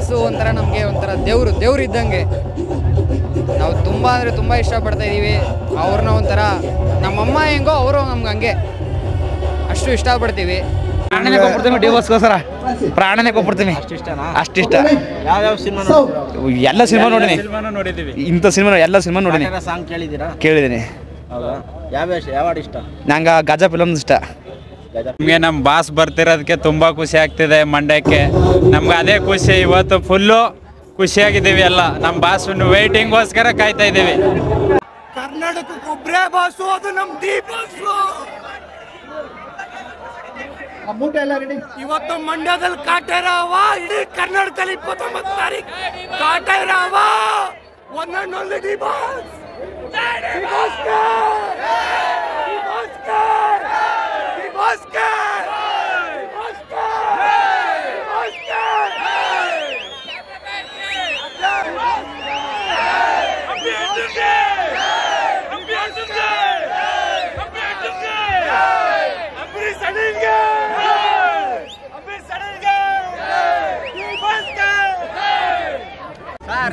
Boss ಒಂಥರ ನಮಗೆ ಒಂಥರ ದೇವರು ದೇವ್ರು ಇದ್ದಂಗೆ. ನಾವು ತುಂಬ ಅಂದರೆ ತುಂಬ ಇಷ್ಟಪಡ್ತಾ ಇದ್ದೀವಿ. ಅವ್ರನ್ನ ಒಂಥರ ನಮ್ಮಮ್ಮ ಹೆಂಗೋ ಅವರು ನಮ್ಗೆ ಹಂಗೆ. ಅಷ್ಟು ಇಷ್ಟಪಡ್ತೀವಿ. ಪ್ರಾಣನೇ ಕೊಟ್ಬಿಡ್ತೀನಿ ಡಿವೋರ್ಸ್ಗೋಸ್ಕರ ಪ್ರಾಣನೇ ಕೊಟ್ಬಿಡ್ತೀನಿ. ಅಷ್ಟಿಷ್ಟ. ಯಾವ್ಯಾವ ಸಿನಿಮಾ ಎಲ್ಲ ಸಿನಿಮಾ ನೋಡಿನಿ. ನೋಡಿದೀವಿ ಇಂಥ ಸಿನಿಮಾ ಎಲ್ಲ ಸಿನಿಮಾ ನೋಡಿನಿ. ಸಾಂಗ್ ಕೇಳಿದ್ದೀರಾ? ಕೇಳಿದ್ದೀನಿ. ಹೌದಾ? ಯಾವ ಯಾವ ಇಷ್ಟ? ನಂಗೆ ಗಜ ಫಿಲಮ್ ಇಷ್ಟ. ನಮಗೆ ನಮ್ಮ ಬಾಸ್ ಬರ್ತಿರೋದಕ್ಕೆ ತುಂಬ ಖುಷಿ ಆಗ್ತಿದೆ ಮಂಡ್ಯಕ್ಕೆ. ನಮ್ಗೆ ಅದೇ ಖುಷಿ ಇವತ್ತು ಫುಲ್ಲು ಖುಷಿಯಾಗಿದ್ದೀವಿ ಎಲ್ಲ. ನಮ್ಮ ಬಾಸ್ ವೇಟಿಂಗ್ಗೋಸ್ಕರ ಕಾಯ್ತಾ ಇದ್ದೀವಿ. ಇವತ್ತು ಮಂಡ್ಯದಲ್ಲಿ ಕಾಟೇರಾವ ಇಡೀ ಕರ್ನಾಟಕದಲ್ಲಿ ಇಪ್ಪತ್ತೊಂಬತ್ತು ತಾರೀಕು. ಕಾಟೇರಾವ ಒಂದೊಂದು ಡಿ ಬಾಸ್.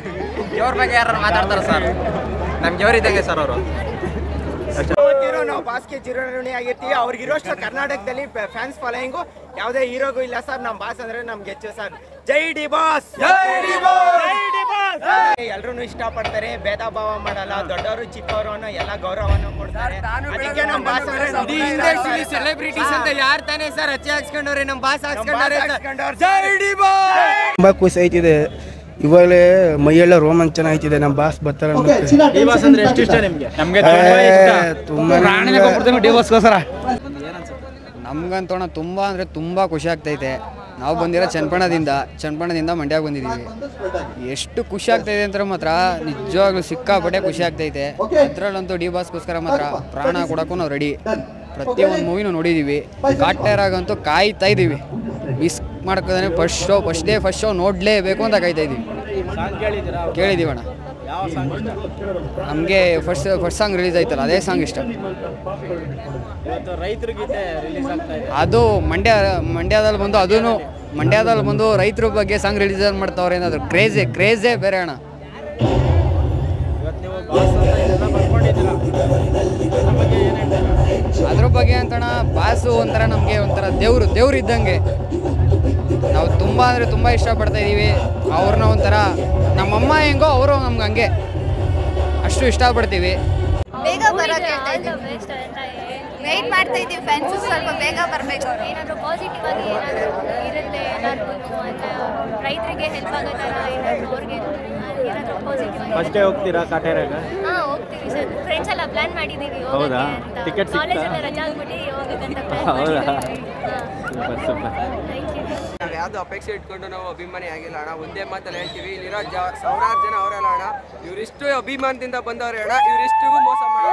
ಸರ್. ಇವ್ರ ಬಗ್ಗೆ ಯಾರು ಮಾತಾಡ್ತಾರೆ ಸರ್? ನಮ್ಗೆ ಇವ್ರಿದ್ದಂಗೆ ಸರ್ ಅವರು. ಇವತ್ತಿರೋ ನಾವು ಬಾಸ್ಗೆ ಚಿರಋಣಿ ಆಗಿರ್ತೀವಿ. ಅವ್ರಿಗಿರೋಷ್ಟು ಕರ್ನಾಟಕದಲ್ಲಿ ಫ್ಯಾನ್ಸ್ ಫಾಲೋಯಿಂಗು ಯಾವುದೇ ಹೀರೋಗೂ ಇಲ್ಲ ಸರ್. ನಮ್ಮ ಬಾಸ್ ಅಂದ್ರೆ ನಮ್ಗೆ ಹೆಚ್ಚು ಸರ್. ಜೈ ಡಿ ಬಾಸ್. ಎಲ್ರು ಇಷ್ಟಪಡ್ತಾರೆ. ಭೇದ ಭಾವ ಮಾಡಲ್ಲ. ದೊಡ್ಡವರು ಚಿಕ್ಕವರು ಅನ್ನೋ ಎಲ್ಲ ಗೌರವವನ್ನು ಕೊಡ್ತಾರೆ. ಅದಕ್ಕೆ ನಮ್ಮ ಬಾಸ್ ಅಂದ್ರೆ ಇಷ್ಟ ಸೆಲೆಬ್ರಿಟೀಸ್ ಅಂತ ಯಾರು ತಾನೇ ಸರ್ ಹಚ್ಚಿ ಹಾಕ್ಸ್ಕೊಂಡವ್ರೆ? ನಮ್ಮ ಬಾಸ್ ಹಾಕ್ಸ್ಕೊಂಡವ್ರೆ ತುಂಬಾ ಜೈ ಡಿ ಬಾಸ್. ತುಂಬ ಖುಷಿ ಆಯ್ತಿದೆ. ಇವಾಗಲೇ ಮೈಯೆಲ್ಲ ರೋಮಾಂಚನ ಆಯ್ತಿದೆ ನಮ್ಮ ಬಾಸ್ ಬರ್ತಾರೆ ನಮ್ಗಂತೋಣ ತುಂಬಾ ಬಾಸ್ ಅಂದ್ರೆ ಎಷ್ಟು ಇಷ್ಟ ನಿಮ್ಗೆ? ನಮಗೆ ತುಂಬ ನಮ್ಗಂತೋಣ ತುಂಬ ಅಂದರೆ ತುಂಬ ಖುಷಿ ಆಗ್ತೈತೆ. ನಾವು ಬಂದಿರೋ ಚನ್ಪಣದಿಂದ ಚನ್ಪಣದಿಂದ ಮಂಡ್ಯಾಗ ಬಂದಿದ್ದೀವಿ. ಎಷ್ಟು ಖುಷಿ ಆಗ್ತೈತೆ ಅಂತ ಮಾತ್ರ ನಿಜವಾಗ್ಲೂ ಸಿಕ್ಕಾಪಟ್ಟೆ ಖುಷಿ ಆಗ್ತೈತೆ. ಅದ್ರಲ್ಲಂತೂ ಡಿ ಬಾಸ್ಗೋಸ್ಕರ ಮಾತ್ರ ಪ್ರಾಣ ಕೊಡೋಕ್ಕೂ ನಾವು ರೆಡಿ ಪ್ರತಿಯೊಂದು ಮೂವಿನೂ ನೋಡಿದ್ದೀವಿ ಆಗಂತೂ ಕಾಯ್ತಾ ಇದ್ದೀವಿ miss first show first day first show ನೋಡಲೇಬೇಕು ಅಂತ ಕಾಯ್ತಾ ಇದ್ದೀವಿ ಕೇಳಿದ್ದೀವಿ ಅಣ್ಣ ನಮಗೆ ಫಸ್ಟ್ ಫಸ್ಟ್ ಸಾಂಗ್ ರಿಲೀಸ್ ಆಯ್ತಲ್ಲ, ಅದೇ ಸಾಂಗ್ ಇಷ್ಟ. ಅದು ಮಂಡ್ಯ, ಮಂಡ್ಯದಲ್ಲಿ ಬಂದು ಅದೂ ಮಂಡ್ಯದಲ್ಲಿ ಬಂದು ರೈತರ ಬಗ್ಗೆ ಸಾಂಗ್ ರಿಲೀಸ್ ಮಾಡ್ತಾವ್ರೆ ಏನಾದ್ರು ಕ್ರೇಜೇ ಕ್ರೇಜೇ ಬೇರೆ ಅಣ್ಣ. ಅದ್ರ ಬಗ್ಗೆ ಅಂತಣ್ಣ, ಬಾಸು ಒಂಥರ ನಮಗೆ ಒಂಥರ ದೇವರು, ದೇವ್ರು ಇದ್ದಂಗೆ. ತುಂಬ ಅಂದರೆ ತುಂಬ ಇಷ್ಟಪಡ್ತಾ ಇದ್ದೀವಿ ಅವ್ರನ್ನ ಒಂಥರ ನಮ್ಮಮ್ಮ ಹೆಂಗೋ ಅವರು ನಮ್ಗೆ ಹಂಗೆ. ಅಷ್ಟು ಇಷ್ಟಪಡ್ತೀವಿ. ಬೇಗ ಬರೋಕೆ ವೆಯ್ಟ್ ಮಾಡ್ತಾ ಇದ್ದೀವಿ ಫ್ರೆಂಡ್ಸ್ ಸ್ವಲ್ಪ ಬೇಗ ಬರಬೇಕು. ಏನಾದರೂ ಪಾಸಿಟಿವ್ ಆಗಿ ಏನಾದರೂ ಇರುತ್ತೆ ಎಲ್ಲರಿಗೂ ಅಂತ ರೈತರಿಗೆ ಹೆಲ್ಪ್ ಆಗೋ ಥರ ಏನಾದರೂ ಅವ್ರಿಗೆ ಏನಾದರೂ ಪಾಸಿಟಿವ್ ಆಗಿ. ಫಸ್ಟ್ ಹೋಗ್ತೀರಾ ಕಾಟೇರಾಗ? ಹಾಂ ಫ್ರೆಂಡ್ಸ್ ಎಲ್ಲ ಪ್ಲಾನ್ ಮಾಡಿದ್ದೀವಿ ಹೌದಾ? ಹೋಗೋಕ್ಕೆ ಅಂತ ಕಾಲೇಜೆಲ್ಲ ರಜಾ ಆಗ್ಬಿಟ್ಟು ಹೋಗೋಕ್ಕಂತ ಪ್ಲಾನ್ ಹೌದಾ? ಮಾಡಿದ್ದೀವಿ. Super super. ಥ್ಯಾಂಕ್ ನಾವು ಯಾವ್ದು ಅಪೇಕ್ಷೆ ಇಟ್ಕೊಂಡು ನಾವು ಅಭಿಮಾನಿ ಆಗಿಲ್ಲ ಅಣ್ಣ. ಒಂದೇ ಮಾತಲ್ಲಿ ಹೇಳ್ತೀವಿ ಇಲ್ಲಿರೋ ಜ ಸಾವಿರಾರು ಜನ ಅವರಲ್ಲ ಅಣ್ಣ. ಇವರಿಷ್ಟು ಅಭಿಮಾನದಿಂದ ಬಂದವ್ರೆ ಅಣ್ಣ. ಇವರಿಷ್ಟಿಗೂ ಮೋಸ ಮಾಡಿ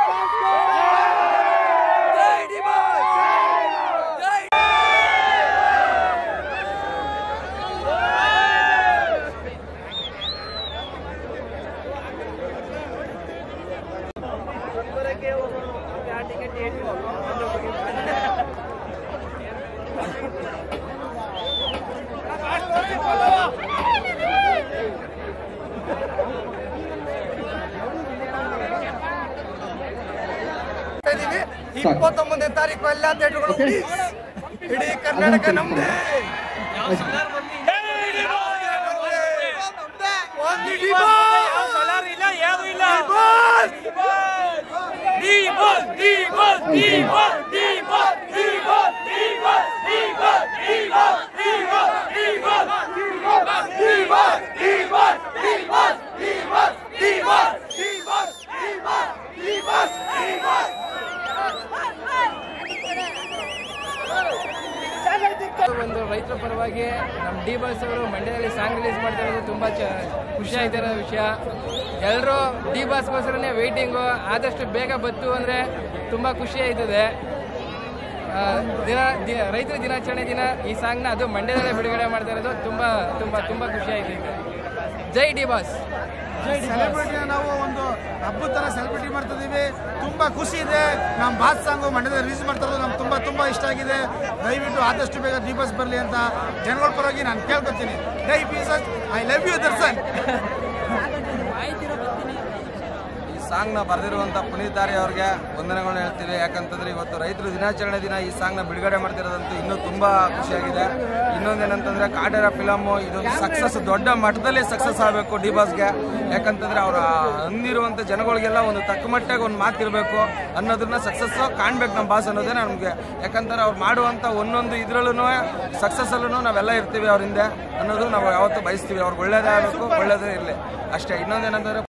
ಇಪ್ಪತ್ತೊಂಬತ್ತನೇ ತಾರೀಕು ಎಲ್ಲ ಥಿಯೇಟರ್ಗಳು ಇಡೀ ಕರ್ನಾಟಕ ನಮ್ದೇ. ಒಂದು ಪರವಾಗಿ ನಮ್ಮ ಡಿ ಬಾಸ್ ಅವರು ಮಂಡ್ಯದಲ್ಲಿ ಸಾಂಗ್ ರಿಲೀಸ್ ಮಾಡ್ತಾ ಇರೋದು ತುಂಬ ಚ ಖುಷಿ ಆಯ್ತಿರೋ ವಿಷಯ. ಎಲ್ಲರೂ ಡಿ ಬಾಸ್ಗೋಸ್ಕರನೇ ವೆಯ್ಟಿಂಗು ಆದಷ್ಟು ಬೇಗ ಬತ್ತು ಅಂದರೆ ತುಂಬ ಖುಷಿ ಆಯ್ತದೆ. ದಿನ ರೈತರ ದಿನಾಚರಣೆ ದಿನ ಈ ಸಾಂಗ್ನ ಅದು ಮಂಡ್ಯದಲ್ಲೇ ಬಿಡುಗಡೆ ಮಾಡ್ತಾ ಇರೋದು ತುಂಬ ತುಂಬ ತುಂಬ ಖುಷಿ ಆಯ್ತೈತೆ ಜೈ ಡಿ ಬಾಸ್ ಸೆಲೆಬ್ರಿಟಿನ ನಾವು ಒಂದು ಹಬ್ಬದ ಥರ ಸೆಲೆಬ್ರಿಟಿ ಮಾಡ್ತಿದ್ದೀವಿ ತುಂಬಾ ಖುಷಿ ಇದೆ. ನಮ್ಮ ಬಾತ್ ಸಾಂಗು ಮಂಡ್ಯದ ರಿಲೀಸ್ ಮಾಡ್ತಾ ಇರೋದು ನಮ್ಗೆ ತುಂಬಾ ತುಂಬಾ ಇಷ್ಟ ಆಗಿದೆ. ದಯವಿಟ್ಟು ಆದಷ್ಟು ಬೇಗ ದೀಪಸ್ ಬರಲಿ ಅಂತ ಜನಗಳ ಪರವಾಗಿ ನಾನು ಕೇಳ್ಕೊತೀನಿ. I love you Darshan. ಸಾಂಗ್ನ ಬರೆದಿರುವಂಥ ಪುನೀತ್ ದಾರಿ ಅವ್ರಿಗೆ ವಂದನೆಗಳನ್ನ ಹೇಳ್ತೀವಿ. ಯಾಕಂತಂದ್ರೆ ಇವತ್ತು ರೈತರ ದಿನಾಚರಣೆ ದಿನ ಈ ಸಾಂಗ್ನ ಬಿಡುಗಡೆ ಮಾಡ್ತಿರೋದಂತೂ ಇನ್ನೂ ತುಂಬ ಖುಷಿಯಾಗಿದೆ. ಇನ್ನೊಂದೇನಂತಂದ್ರೆ ಕಾಟೇರ ಫಿಲಮು ಇದೊಂದು ಸಕ್ಸಸ್ ದೊಡ್ಡ ಮಟ್ಟದಲ್ಲಿ ಸಕ್ಸಸ್ ಆಗಬೇಕು ಡಿ ಬಾಸ್ಗೆ ಯಾಕಂತಂದ್ರೆ ಅವರ ಅಂದಿರುವಂಥ ಜನಗಳಿಗೆಲ್ಲ ಒಂದು ತಕ್ಕ ಮಟ್ಟಿಗೆ ಒಂದು ಮಾತಿರಬೇಕು ಅನ್ನೋದನ್ನ ಸಕ್ಸಸ್ ಕಾಣ್ಬೇಕು ನಮ್ಮ ಬಾಸ್ ಅನ್ನೋದೇ ನಮಗೆ. ಯಾಕಂತಂದ್ರೆ ಅವ್ರು ಮಾಡುವಂಥ ಒಂದೊಂದು ಇದರಲ್ಲೂ ಸಕ್ಸಸ್ಸಲ್ಲೂ ನಾವೆಲ್ಲ ಇರ್ತೀವಿ ಅವರಿಂದ ಅನ್ನೋದು ನಾವು ಯಾವತ್ತೂ ಬಯಸ್ತೀವಿ. ಅವ್ರಿಗೆ ಒಳ್ಳೇದೇ ಆಗಬೇಕು, ಒಳ್ಳೇದೇ ಇರಲಿ. ಅಷ್ಟೇ. ಇನ್ನೊಂದೇನಂತಂದ್ರೆ